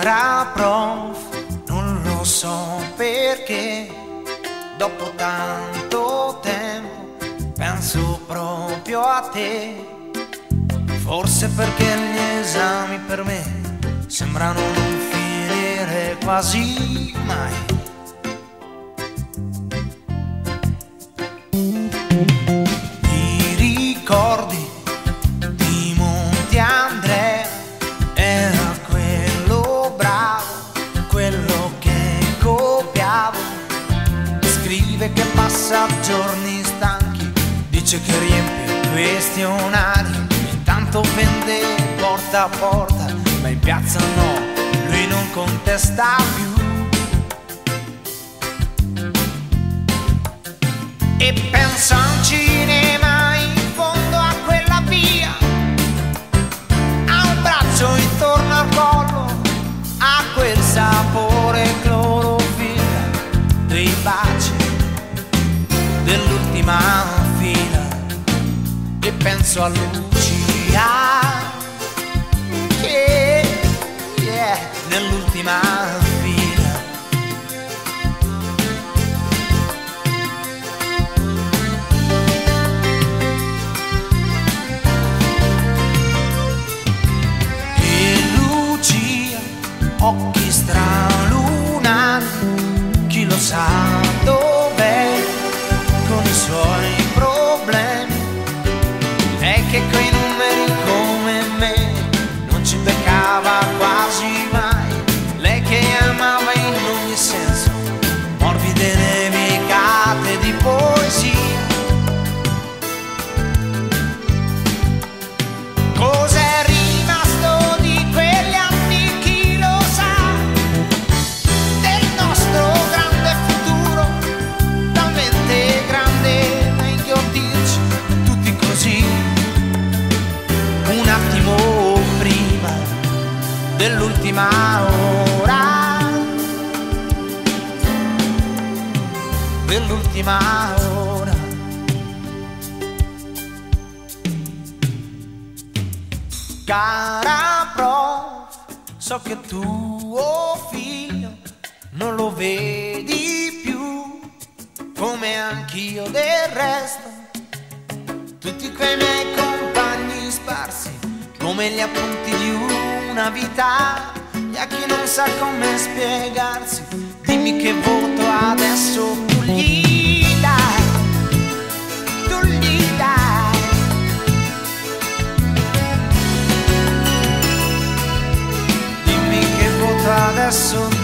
sarà prof, non lo so perché, dopo tanto tempo penso proprio a te, forse perché gli esami per me sembrano non finire quasi mai. Passa giorni stanchi, dice che riempie questionari. Intanto vende porta a porta, ma in piazza no, lui non contesta più. E pensa dell'ultima fila. E penso a Lucia, che yeah, nell'ultima fila. e Lucia, occhi stralunati, chi lo sa dov'è acaba dell'ultima ora. Dell'ultima ora. Cara prof, so che tuo figlio non lo vedi più, come anch'io del resto. Tutti quei miei compagni sparsi, come gli appunti di una vita. E a chi non sa come spiegarsi dimmi che voto adesso tu gli dai. Tu gli dai. Dimmi che voto adesso